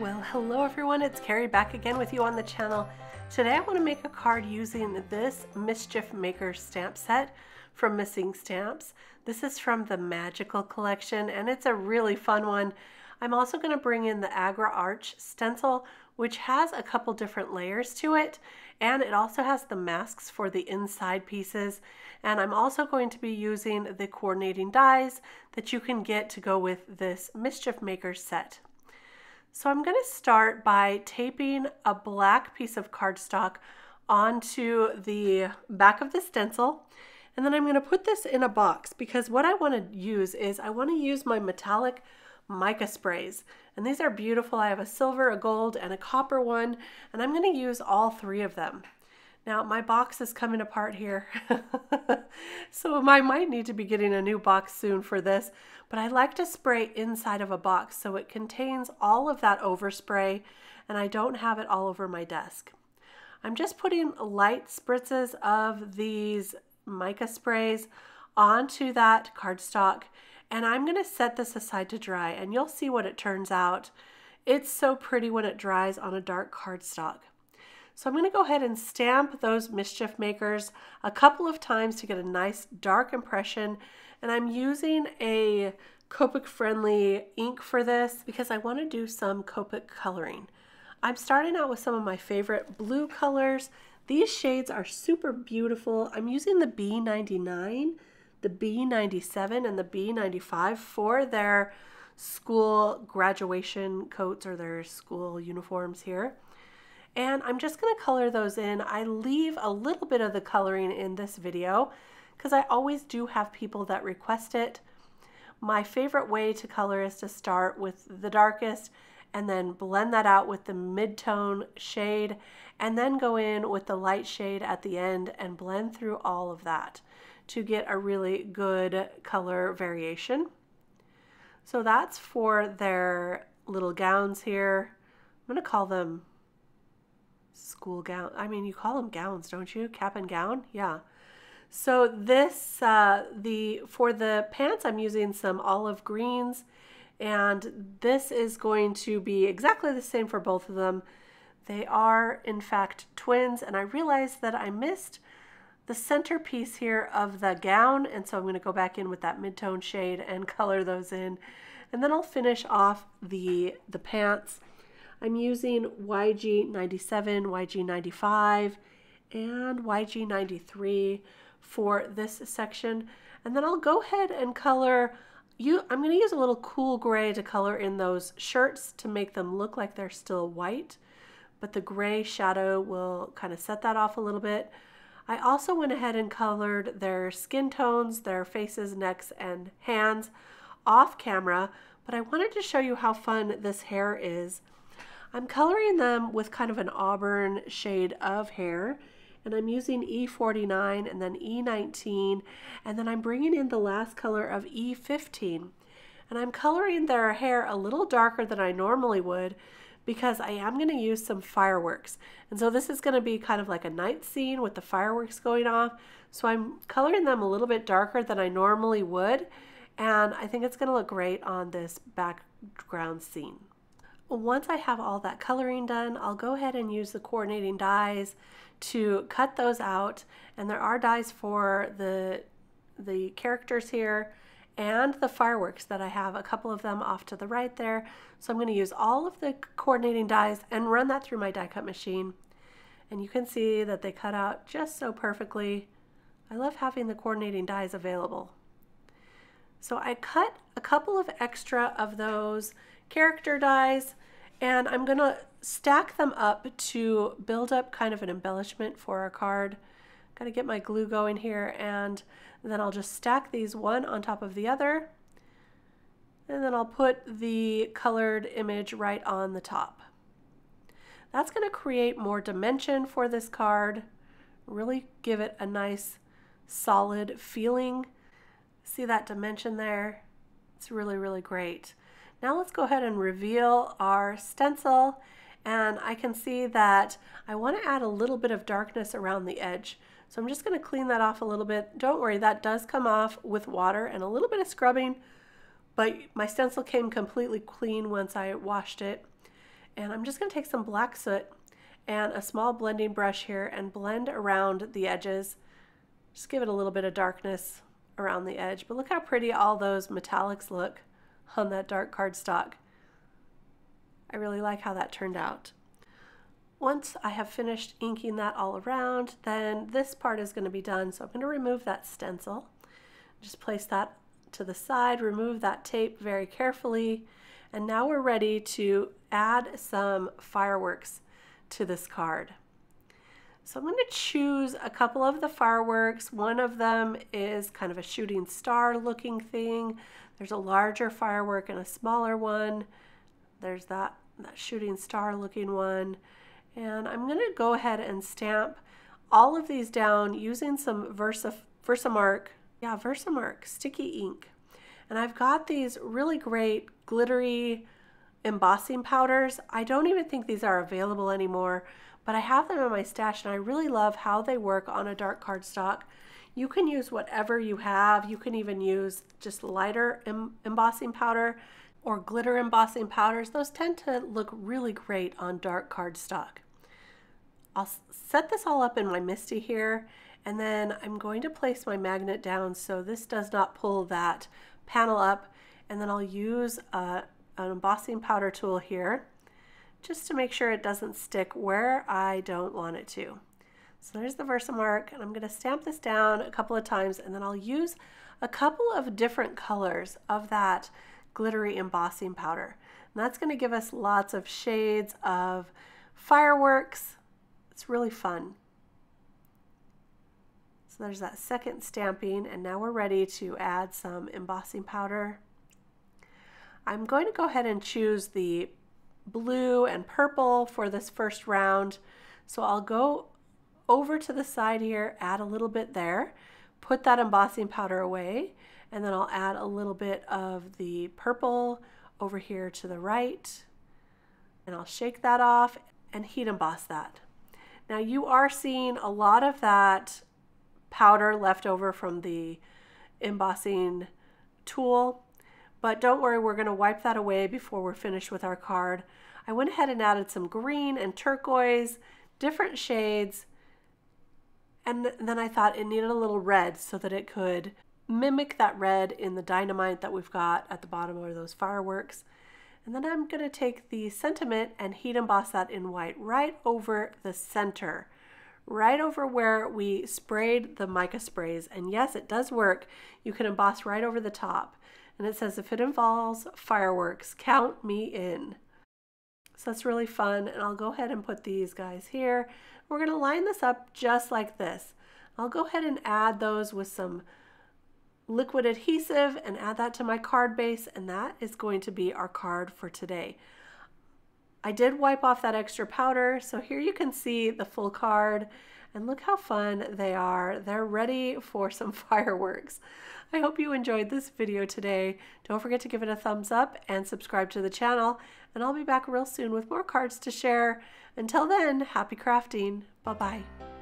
Well, hello everyone, it's Kari back again with you on the channel. Today I want to make a card using this Mischief Maker stamp set from Miss Ink Stamps. This is from the Magical Collection and it's a really fun one. I'm also going to bring in the Agra Arch stencil which has a couple different layers to it and it also has the masks for the inside pieces and I'm also going to be using the coordinating dies that you can get to go with this Mischief Maker set. So I'm going to start by taping a black piece of cardstock onto the back of the stencil and then I'm going to put this in a box because what I want to use is I want to use my metallic mica sprays. And these are beautiful. I have a silver, a gold, and a copper one, and I'm going to use all three of them. Now, my box is coming apart here, so I might need to be getting a new box soon for this, but I like to spray inside of a box so it contains all of that overspray and I don't have it all over my desk. I'm just putting light spritzes of these mica sprays onto that cardstock and I'm going to set this aside to dry and you'll see what it turns out. It's so pretty when it dries on a dark cardstock. So I'm going to go ahead and stamp those Mischief Makers a couple of times to get a nice dark impression. And I'm using a Copic friendly ink for this because I want to do some Copic coloring. I'm starting out with some of my favorite blue colors. These shades are super beautiful. I'm using the B99 the B97 and the B95 for their school graduation coats or their school uniforms here. And I'm just going to color those in. I leave a little bit of the coloring in this video because I always do have people that request it. My favorite way to color is to start with the darkest and then blend that out with the mid-tone shade and then go in with the light shade at the end and blend through all of that to get a really good color variation. So that's for their little gowns here. I'm going to call them school gown. I mean, you call them gowns, don't you? Cap and gown? Yeah. So this, uh, the for the pants, I'm using some olive greens. And this is going to be exactly the same for both of them. They are, in fact, twins. And I realized that I missed the centerpiece here of the gown and so I'm going to go back in with that mid-tone shade and color those in. And then I'll finish off the the pants. I'm using YG97 YG95 and YG93 for this section. And then I'll go ahead and color you I'm going to use a little cool gray to color in those shirts to make them look like they're still white but the gray shadow will kind of set that off a little bit I also went ahead and colored their skin tones, their faces, necks, and hands off camera, but I wanted to show you how fun this hair is. I'm coloring them with kind of an auburn shade of hair, and I'm using E49 and then E19, and then I'm bringing in the last color of E15. And I'm coloring their hair a little darker than I normally would because I am going to use some fireworks. And so this is going to be kind of like a night scene with the fireworks going off. So I'm coloring them a little bit darker than I normally would. And I think it's going to look great on this background scene. Once I have all that coloring done, I'll go ahead and use the coordinating dies to cut those out. And there are dies for the, the characters here and the fireworks that I have, a couple of them off to the right there. So I'm going to use all of the coordinating dies and run that through my die cut machine. And you can see that they cut out just so perfectly. I love having the coordinating dies available. So I cut a couple of extra of those character dies and I'm going to stack them up to build up kind of an embellishment for our card. Got to get my glue going here and then I'll just stack these one on top of the other and then I'll put the colored image right on the top. That's going to create more dimension for this card, really give it a nice solid feeling. See that dimension there? It's really, really great. Now let's go ahead and reveal our stencil and I can see that I want to add a little bit of darkness around the edge. So I'm just going to clean that off a little bit. Don't worry, that does come off with water and a little bit of scrubbing but my stencil came completely clean once I washed it. And I'm just going to take some black soot and a small blending brush here and blend around the edges. Just give it a little bit of darkness around the edge. But look how pretty all those metallics look on that dark cardstock. I really like how that turned out. Once I have finished inking that all around, then this part is going to be done. So I'm going to remove that stencil. Just place that to the side, remove that tape very carefully, and now we're ready to add some fireworks to this card. So I'm going to choose a couple of the fireworks. One of them is kind of a shooting star looking thing. There's a larger firework and a smaller one. There's that, that shooting star looking one. And I'm going to go ahead and stamp all of these down using some Versa, Versamark, yeah, Versamark sticky ink. And I've got these really great glittery embossing powders. I don't even think these are available anymore, but I have them in my stash and I really love how they work on a dark cardstock. You can use whatever you have. You can even use just lighter em embossing powder or glitter embossing powders. Those tend to look really great on dark cardstock. I'll set this all up in my MISTI here and then I'm going to place my magnet down so this does not pull that panel up and then I'll use a, an embossing powder tool here just to make sure it doesn't stick where I don't want it to. So there's the Versamark and I'm going to stamp this down a couple of times and then I'll use a couple of different colors of that glittery embossing powder. And that's going to give us lots of shades of fireworks. It's really fun. So there's that second stamping and now we're ready to add some embossing powder. I'm going to go ahead and choose the blue and purple for this first round. So I'll go over to the side here, add a little bit there, put that embossing powder away, and then I'll add a little bit of the purple over here to the right. And I'll shake that off and heat emboss that. Now you are seeing a lot of that powder left over from the embossing tool. But don't worry, we're going to wipe that away before we're finished with our card. I went ahead and added some green and turquoise, different shades, and then I thought it needed a little red so that it could mimic that red in the dynamite that we've got at the bottom of those fireworks. And then I'm going to take the sentiment and heat emboss that in white right over the center right over where we sprayed the mica sprays. And yes, it does work. You can emboss right over the top. And it says, if it involves fireworks, count me in. So that's really fun. And I'll go ahead and put these guys here. We're going to line this up just like this. I'll go ahead and add those with some liquid adhesive and add that to my card base. And that is going to be our card for today. I did wipe off that extra powder, so here you can see the full card, and look how fun they are. They're ready for some fireworks. I hope you enjoyed this video today. Don't forget to give it a thumbs up and subscribe to the channel, and I'll be back real soon with more cards to share. Until then, happy crafting. Bye-bye.